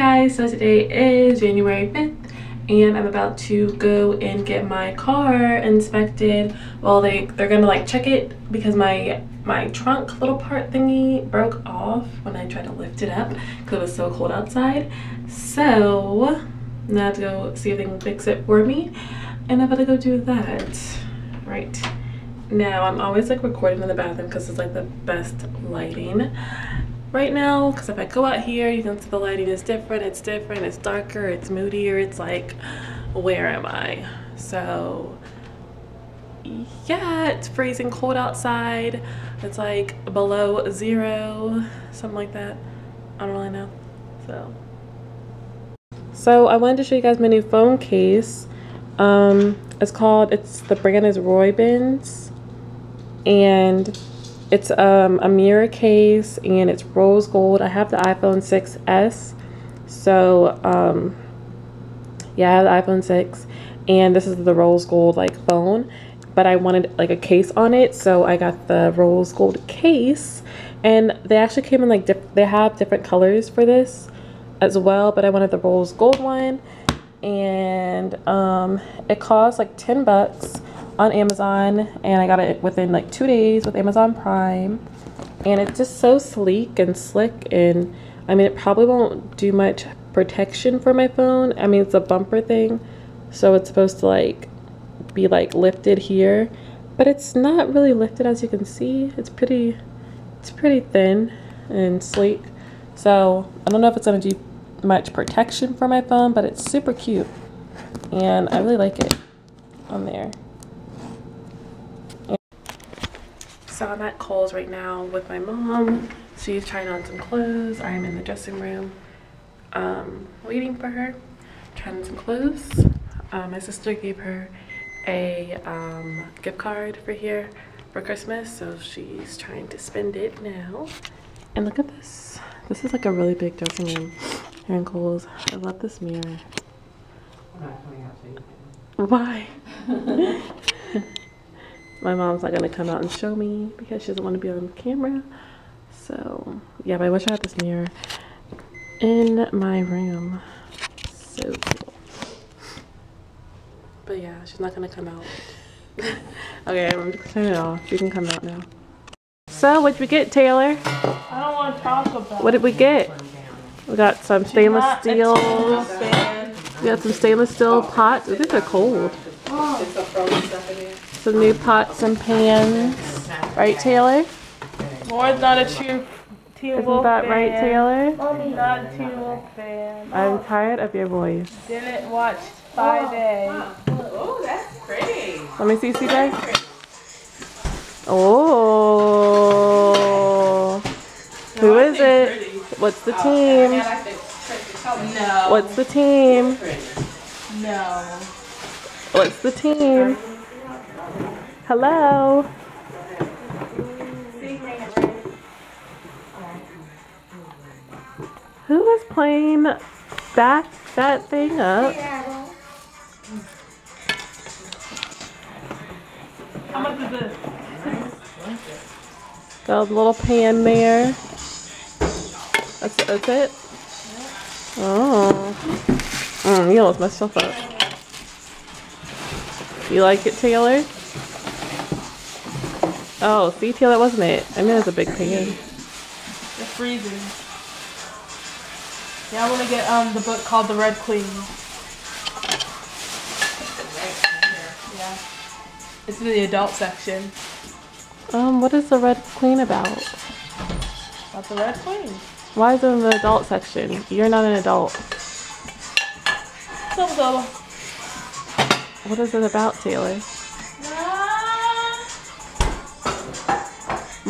Guys, so today is January 5th and I'm about to go and get my car inspected. Well, they, they're gonna like check it because my my trunk little part thingy broke off when I tried to lift it up because it was so cold outside. So now I have to go see if they can fix it for me and I'm about to go do that. Right. Now I'm always like recording in the bathroom because it's like the best lighting right now because if I go out here you can see the lighting is different it's different it's darker it's moodier it's like where am I? So yeah it's freezing cold outside. It's like below zero something like that. I don't really know so. So I wanted to show you guys my new phone case. Um it's called it's the brand is Roybens and it's um, a mirror case and it's rose gold. I have the iPhone 6s. So, um, yeah, I have the iPhone 6 and this is the rose gold like phone. But I wanted like a case on it, so I got the rose gold case. And they actually came in like, they have different colors for this as well. But I wanted the rose gold one. And um, it cost like 10 bucks on Amazon and I got it within like two days with Amazon Prime. And it's just so sleek and slick and I mean it probably won't do much protection for my phone. I mean it's a bumper thing so it's supposed to like be like lifted here but it's not really lifted as you can see. It's pretty it's pretty thin and sleek. So I don't know if it's going to do much protection for my phone but it's super cute and I really like it on there. So I'm at Kohl's right now with my mom. She's trying on some clothes. I'm in the dressing room um, waiting for her, trying on some clothes. Um, my sister gave her a um, gift card for here for Christmas, so she's trying to spend it now. And look at this. This is like a really big dressing room here in Kohl's. I love this mirror. Why? my mom's not gonna come out and show me because she doesn't want to be on camera. So yeah but i wish i had this mirror in my room. So cool. But yeah she's not gonna come out. Okay i'm just turn it off. You can come out now. So what did we get taylor? I don't want to talk about what did we get? We got some stainless steel. we got some stainless steel pots. These are cold. oh some new pots and pans. Right, Taylor? More not a true Teen Isn't Wolf that fan. right, Taylor? Not a Teen Wolf fan. I'm tired of your voice. Didn't watch five oh, oh, that's pretty. Let me see, CJ. Oh. Who is it? What's the team? No. What's the team? No. What's the team? Hello. Who was playing back that thing up? How much is this? Got a little pan there. That's, that's it? Oh. Mm, you almost messed yourself up. You like it, Taylor? Oh, see, Taylor, that wasn't it. I mean, it's a big pan. It's freezing. Yeah, I want to get um the book called The Red Queen. Yeah. It's in the adult section. Um, what is the Red Queen about? About the Red Queen. Why is it in the adult section? You're not an adult. What is it about, Taylor?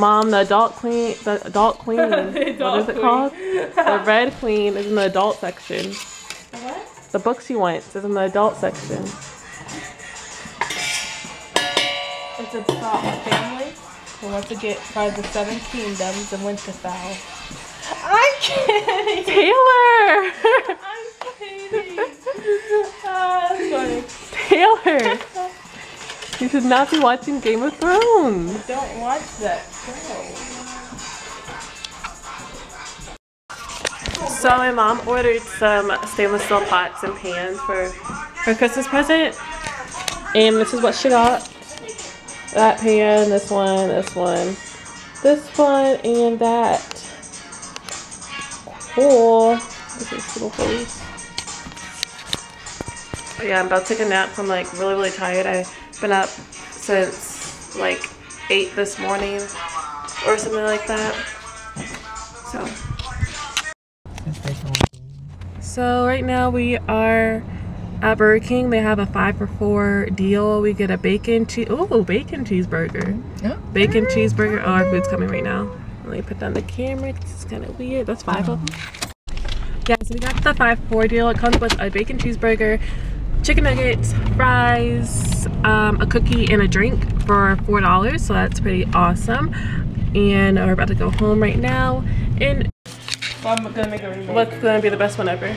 Mom, the adult queen, the adult queen. the adult what is it queen. called? the red queen is in the adult section. What? The books she wants is in the adult section. It's about a family who wants to get by the seven kingdoms and Winterfell. I'm kidding. Taylor. I'm kidding. Ah, Taylor. You should not be watching Game of Thrones. I Don't watch that. So my mom ordered some stainless steel pots and pans for her Christmas present. And this is what she got. That pan, this one, this one, this one, and that. Cool. This is little face. Yeah, I'm about to take a nap. I'm like really, really tired. I've been up since like 8 this morning or something like that. So. So right now we are at Burger King. They have a five for four deal. We get a bacon cheese. Oh, bacon cheeseburger. Yeah. Bacon cheeseburger. Oh, our food's coming right now. Let me put down the camera. This is kind of weird. That's five of them. Uh-huh. Yeah, so we got the five for four deal. It comes with a bacon cheeseburger, chicken nuggets, fries, um, a cookie, and a drink for four dollars. So that's pretty awesome. And we're about to go home right now. And I'm gonna make a remake. what's gonna be the best one ever?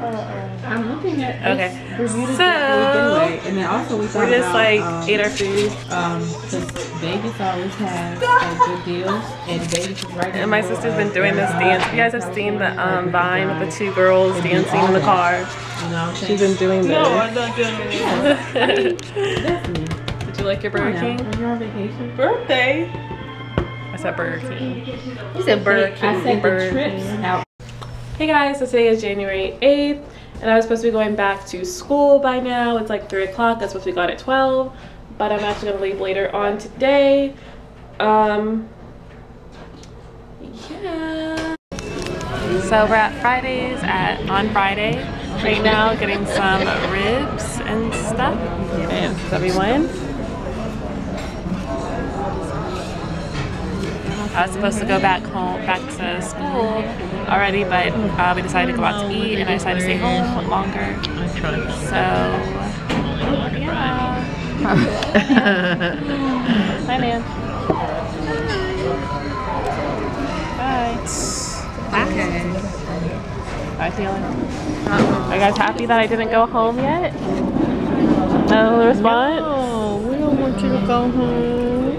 I'm looking at Okay. this review this So, anyway, and then also we We thought just about, like um, ate our food. um, because Vegas always has like, good deals, and Vegas is right. And my sister's been doing this dance. You guys have seen the um, Vine with the two girls dancing in the car. You know what I'm saying? She's been doing this. No, I'm not doing it. Definitely. Did you like your Burger Come on now, King? When you're on vacation. Birthday. I said Burger King. You said Burger I said Burger the trips King. out. Hey guys, so today is January 8th, and I was supposed to be going back to school by now. It's like 3 o'clock. That's supposed to be gone at 12, but I'm actually going to leave later on today. Um, yeah. So we're at Fridays at on Friday right now, getting some ribs and stuff. Thanks everyone. I was supposed to go back home, back to school already, but uh, we decided to go out to eat, and I decided to stay home longer. So, yeah. Hi, man. Bye. Okay. How you feeling? Are you guys happy that I didn't go home yet? No response? Oh, we don't want you to go home.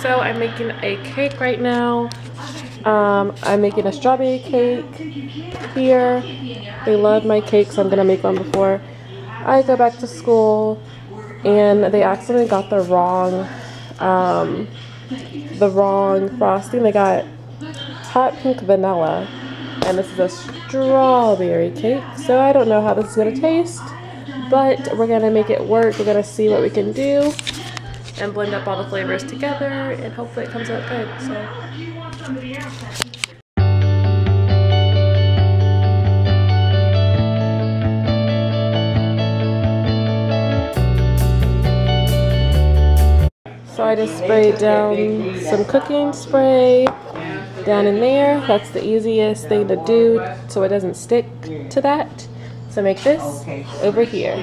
So I'm making a cake right now. Um, I'm making a strawberry cake here. They love my cakes. so I'm gonna make one before I go back to school. And they accidentally got the wrong, um, the wrong frosting. They got hot pink vanilla, and this is a strawberry cake. So I don't know how this is gonna taste, but we're gonna make it work. We're gonna see what we can do and blend up all the flavors together and hopefully it comes out good. So So I just sprayed down some cooking spray down in there. That's the easiest thing to do so it doesn't stick to that. So make this over here.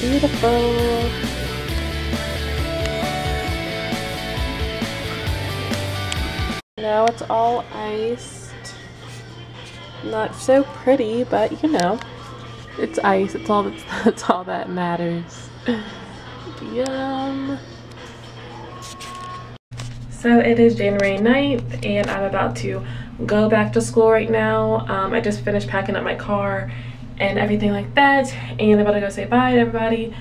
Beautiful. Now it's all iced. Not so pretty, but you know, it's ice. It's all that's, that's all that matters. Yum. So it is January 9th, and I'm about to go back to school right now. Um, I just finished packing up my car and everything like that, and I'm about to go say bye to everybody.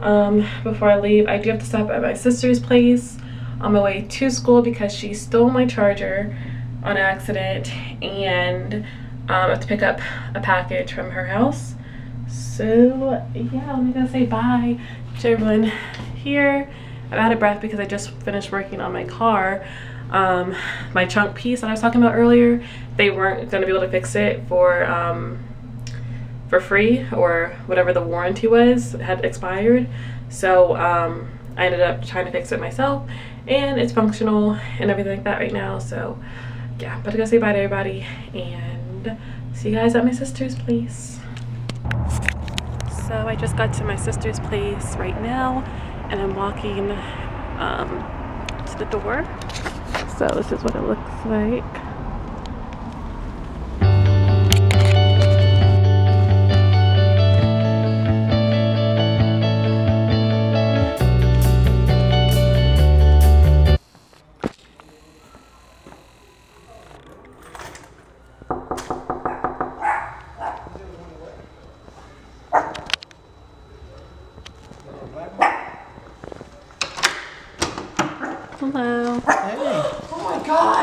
Um, before I leave, I do have to stop at my sister's place on my way to school because she stole my charger on accident, and um, I have to pick up a package from her house. So yeah, let me go say bye to everyone here. I'm out of breath because I just finished working on my car. Um, my chunk piece that I was talking about earlier, they weren't going to be able to fix it for um, for free or whatever the warranty was had expired. So um, I ended up trying to fix it myself, and it's functional and everything like that right now. So yeah, better go say bye to everybody and see you guys at my sister's place. So I just got to my sister's place right now and I'm walking um, to the door. So this is what it looks like.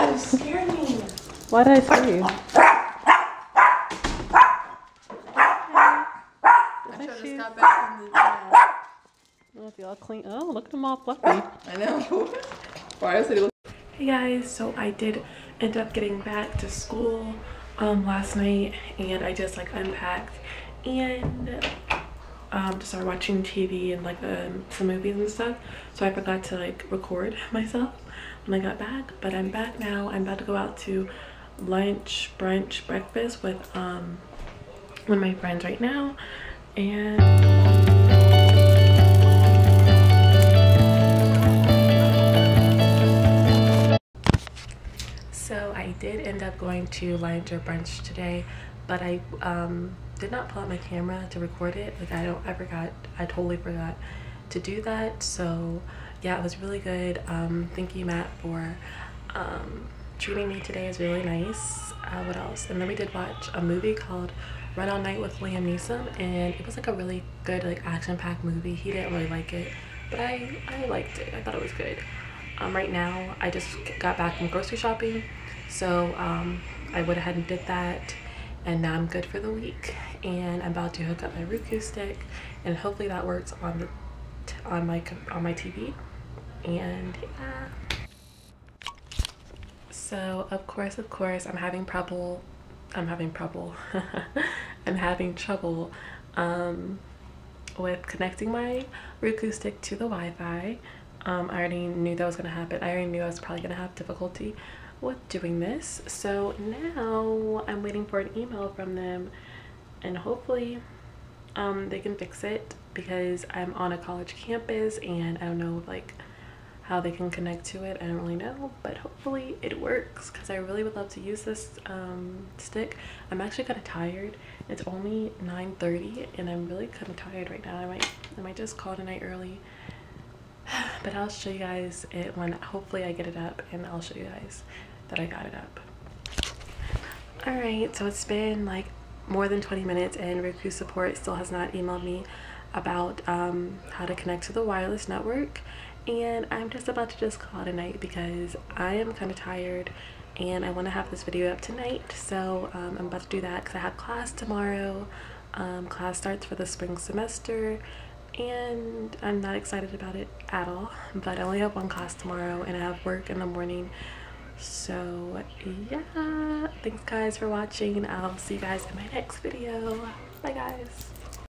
God, it scared me. Why did I scare you? I just got back from the Oh, they all clean. Oh, look at them all fluffy. I know. Why else it look Hey guys, so I did end up getting back to school um, last night and I just like unpacked and um, just started watching TV and like um, some movies and stuff. So I forgot to like record myself when I got back, but I'm back now. I'm about to go out to lunch, brunch, breakfast with um, one of my friends right now and So I did end up going to lunch or brunch today, but I um, did not pull out my camera to record it. Like I don't, I forgot, I totally forgot to do that. So yeah, it was really good. Um, thank you, Matt, for um, treating me today. is really nice. Uh, what else? And then we did watch a movie called Run All Night with Liam Neeson, and it was like a really good, like action-packed movie. He didn't really like it, but I, I liked it. I thought it was good. Um, right now, I just got back from grocery shopping, so um, I went ahead and did that, and now I'm good for the week. And I'm about to hook up my Roku stick, and hopefully that works on the on my on my TV. And yeah. So of course, of course, I'm having trouble. I'm having trouble. I'm having trouble um, with connecting my Roku stick to the Wi-Fi. Um, I already knew that was gonna happen. I already knew I was probably gonna have difficulty with doing this. So now I'm waiting for an email from them, and hopefully um, they can fix it because I'm on a college campus and I don't know like how they can connect to it. I don't really know, but hopefully it works because I really would love to use this um, stick. I'm actually kind of tired. It's only 9:30 and I'm really kind of tired right now. I might I might just call it a night early. But I'll show you guys it when hopefully I get it up and I'll show you guys that I got it up. All right, so it's been like more than 20 minutes and Roku support still has not emailed me about um, how to connect to the wireless network and I'm just about to just call it a night because I am kind of tired and I want to have this video up tonight. So um, I'm about to do that because I have class tomorrow. Um, class starts for the spring semester and I'm not excited about it at all but I only have one class tomorrow and I have work in the morning. So yeah thanks guys for watching. I'll see you guys in my next video. Bye guys